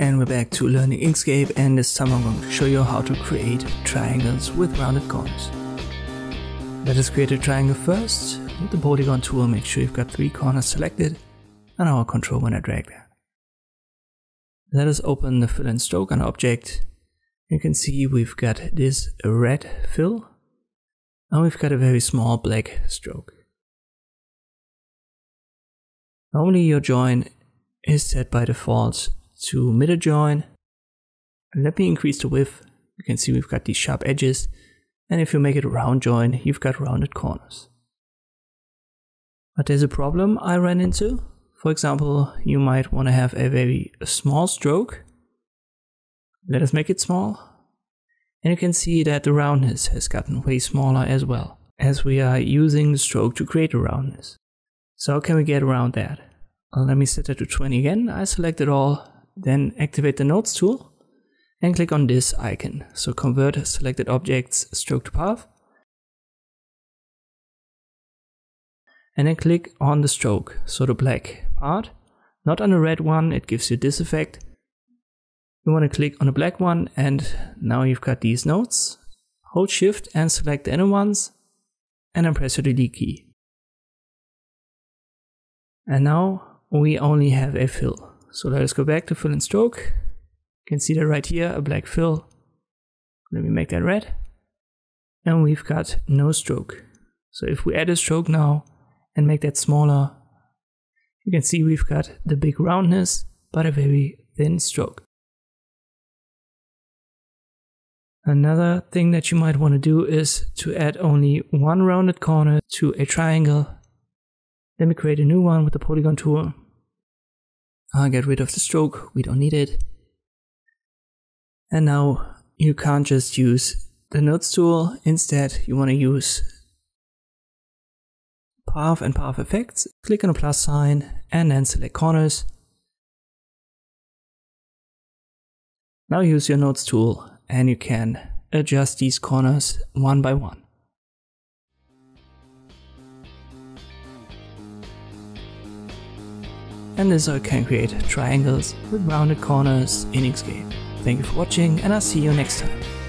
And we're back to learning Inkscape and this time I'm going to show you how to create triangles with rounded corners. Let us create a triangle first. With the polygon tool make sure you've got three corners selected and I'll control when I drag that. Let us open the fill and stroke on object. You can see we've got this red fill and we've got a very small black stroke. Normally your join is set by default to miter join. Let me increase the width. You can see we've got these sharp edges. And if you make it a round join, you've got rounded corners. But there's a problem I ran into. For example, you might want to have a very small stroke. Let us make it small. And you can see that the roundness has gotten way smaller as well, as we are using the stroke to create a roundness. So how can we get around that? Well, let me set that to 20 again. I select it all then activate the nodes tool and click on this icon. So convert selected objects stroke to path. And then click on the stroke, so the black part. Not on the red one, it gives you this effect. You want to click on the black one and now you've got these nodes. Hold shift and select the inner ones and then press the delete key. And now we only have a fill. So let us go back to fill and stroke. You can see that right here, a black fill. Let me make that red. And we've got no stroke. So if we add a stroke now and make that smaller, you can see we've got the big roundness, but a very thin stroke. Another thing that you might want to do is to add only one rounded corner to a triangle. Let me create a new one with the polygon tool I'll get rid of the stroke, we don't need it. And now you can't just use the nodes tool, instead you want to use path and path effects, click on the plus sign and then select corners. Now use your nodes tool and you can adjust these corners one by one. And this I can create triangles with rounded corners in Inkscape. Thank you for watching and I'll see you next time.